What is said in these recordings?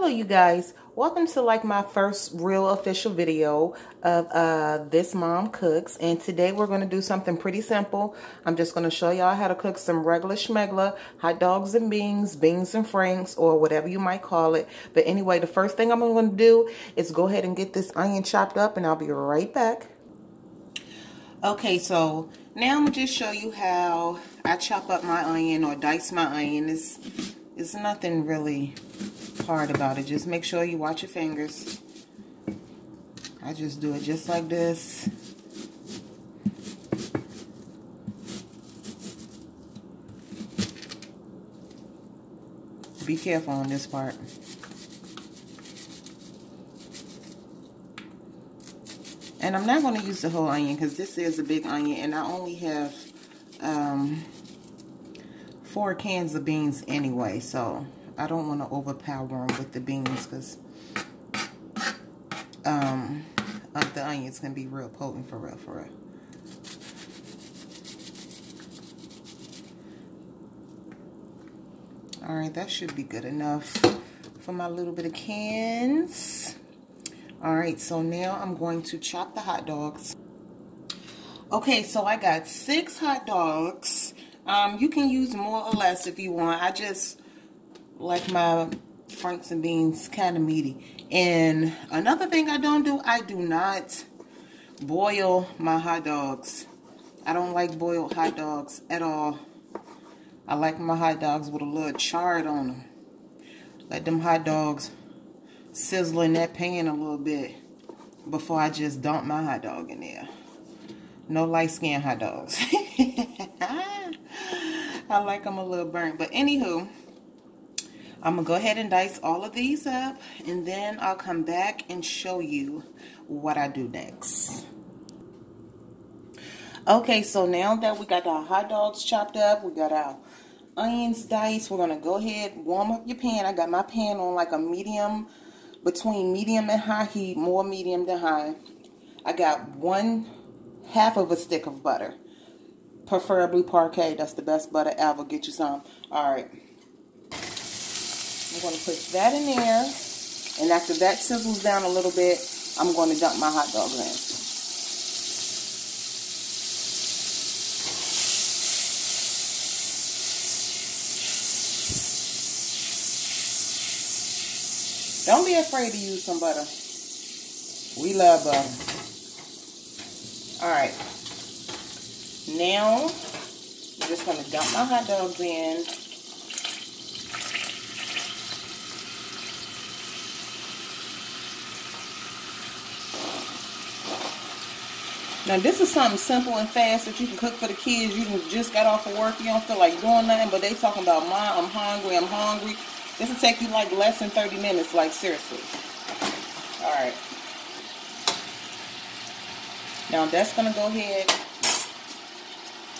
Hello you guys, welcome to like my first real official video of uh, This Mom Cooks and today we're going to do something pretty simple. I'm just going to show y'all how to cook some regular schmegler, hot dogs and beans, beans and franks or whatever you might call it. But anyway, the first thing I'm going to do is go ahead and get this onion chopped up and I'll be right back. Okay, so now I'm going to just show you how I chop up my onion or dice my onion. It's, it's nothing really hard about it. Just make sure you watch your fingers. I just do it just like this. Be careful on this part. And I'm not going to use the whole onion because this is a big onion and I only have um, four cans of beans anyway. So I don't want to overpower them with the beans because um, uh, the onions can be real potent for real, for real. Alright, that should be good enough for my little bit of cans. Alright, so now I'm going to chop the hot dogs. Okay, so I got six hot dogs. Um, you can use more or less if you want. I just like my franks and beans kind of meaty. And another thing I don't do, I do not boil my hot dogs. I don't like boiled hot dogs at all. I like my hot dogs with a little chard on them. Let them hot dogs sizzle in that pan a little bit before I just dump my hot dog in there. No light skin hot dogs. I like them a little burnt. But anywho, I'm going to go ahead and dice all of these up and then I'll come back and show you what I do next. Okay, so now that we got our hot dogs chopped up, we got our onions diced, we're going to go ahead, warm up your pan. I got my pan on like a medium, between medium and high heat, more medium than high. I got one half of a stick of butter, preferably Parkay. That's the best butter ever. Get you some. All right. I'm going to put that in there. And after that sizzles down a little bit, I'm going to dump my hot dogs in. Don't be afraid to use some butter. We love butter. Alright. Now, I'm just going to dump my hot dogs in. Now this is something simple and fast that you can cook for the kids. You just got off of work, you don't feel like doing nothing, but they talking about, Mom, I'm hungry, I'm hungry. This will take you like less than 30 minutes, like seriously. Alright. Now that's going to go ahead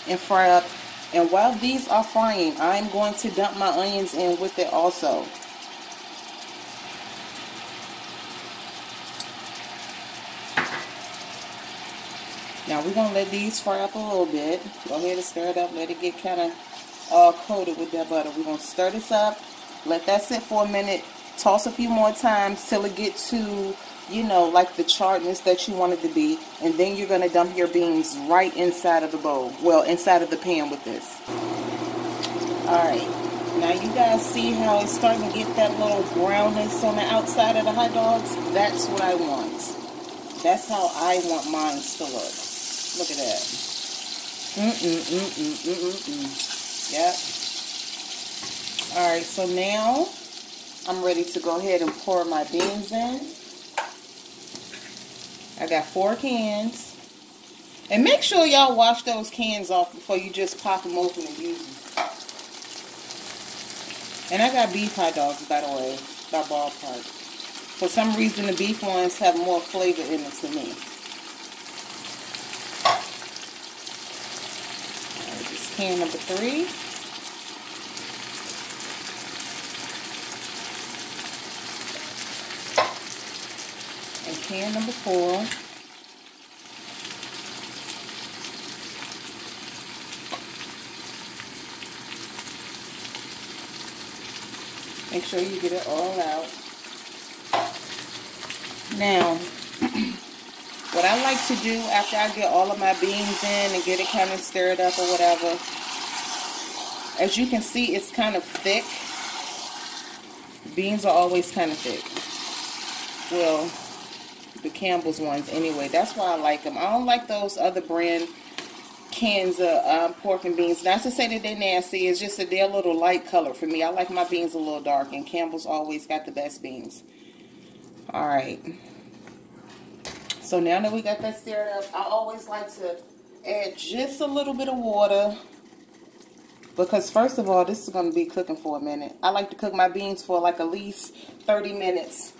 and fry up. And while these are frying, I'm going to dump my onions in with it also. Now we're going to let these fry up a little bit. Go ahead and stir it up. Let it get kind of uh, all coated with that butter. We're going to stir this up. Let that sit for a minute. Toss a few more times till it gets to, you know, like the charredness that you want it to be. And then you're going to dump your beans right inside of the bowl. Well, inside of the pan with this. Alright. Now you guys see how it's starting to get that little brownness on the outside of the hot dogs? That's what I want. That's how I want mine to look. Look at that. Mm-mm-mm-mm-mm-mm. Yep. Alright, so now I'm ready to go ahead and pour my beans in. I got four cans. And make sure y'all wash those cans off before you just pop them open and use them. And I got beef hot dogs, by the way, by ballpark. For some reason, the beef ones have more flavor in it to me. Can number three. And can number four. Make sure you get it all out. Now, what I like to do after I get all of my beans in and get it kind of stirred up or whatever, as you can see, it's kind of thick. Beans are always kind of thick. Well, the Campbell's ones anyway. That's why I like them. I don't like those other brand cans of um, pork and beans. Not to say that they're nasty. It's just that they're a little light color for me. I like my beans a little dark. And Campbell's always got the best beans. Alright. So now that we got that stirred up, I always like to add just a little bit of water. Because first of all, this is going to be cooking for a minute. I like to cook my beans for like at least 30 minutes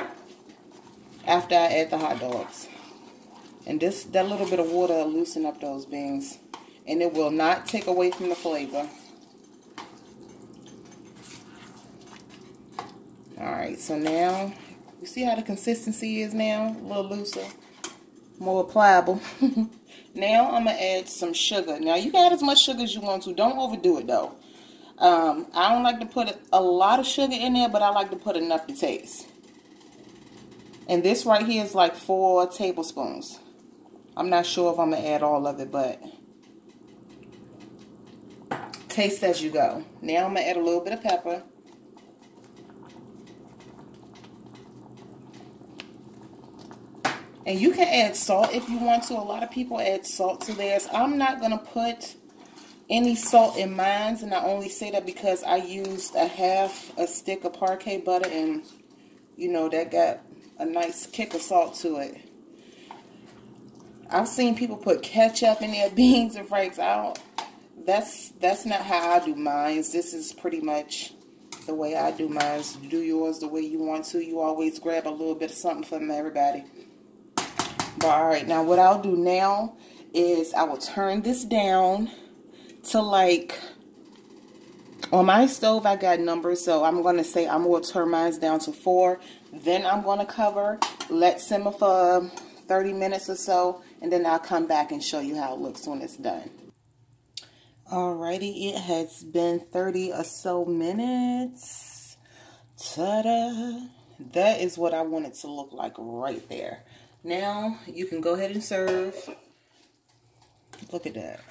after I add the hot dogs. And this that little bit of water will loosen up those beans. And it will not take away from the flavor. Alright, so now, you see how the consistency is now? A little looser, more pliable. now I'm going to add some sugar. Now you can add as much sugar as you want to. Don't overdo it though. Um, I don't like to put a lot of sugar in there, but I like to put enough to taste. And this right here is like four tablespoons. I'm not sure if I'm going to add all of it, but taste as you go. Now I'm going to add a little bit of pepper. And you can add salt if you want to. A lot of people add salt to theirs. I'm not going to put any salt in mine. And I only say that because I used a half a stick of Parkay butter. And, you know, that got a nice kick of salt to it. I've seen people put ketchup in their beans and franks. I don't, that's, that's not how I do mine. This is pretty much the way I do mine. Do yours the way you want to. You always grab a little bit of something from everybody. But alright, now what I'll do now is I will turn this down to like on my stove, I got numbers, so I'm going to say I'm going to turn mine down to 4. Then I'm going to cover, let simmer for 30 minutes or so, and then I'll come back and show you how it looks when it's done. Alrighty, it has been 30 or so minutes. Ta-da! That is what I want it to look like right there. Now, you can go ahead and serve. Look at that.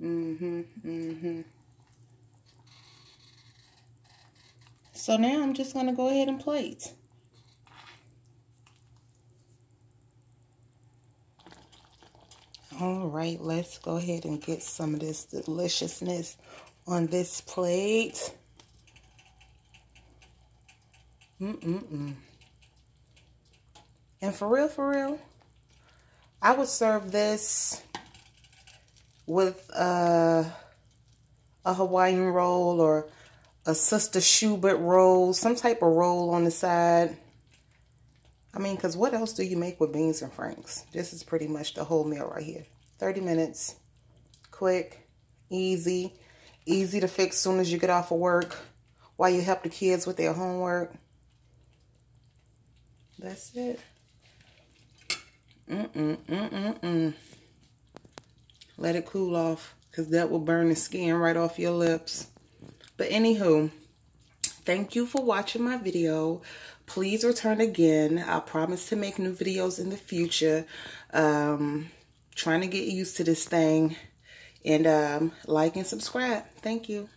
Mm-hmm, mm-hmm. So now I'm just going to go ahead and plate. All right, let's go ahead and get some of this deliciousness on this plate. Mm-mm-mm. And for real, for real, I would serve this with uh, a Hawaiian roll or a Sister Schubert roll, some type of roll on the side. I mean, because what else do you make with beans and franks? This is pretty much the whole meal right here. 30 minutes, quick, easy, easy to fix as soon as you get off of work while you help the kids with their homework. That's it. Mm-mm, mm-mm, mm. Let it cool off because that will burn the skin right off your lips. But anywho, thank you for watching my video. Please return again. I promise to make new videos in the future. Um, trying to get used to this thing. And um, like and subscribe. Thank you.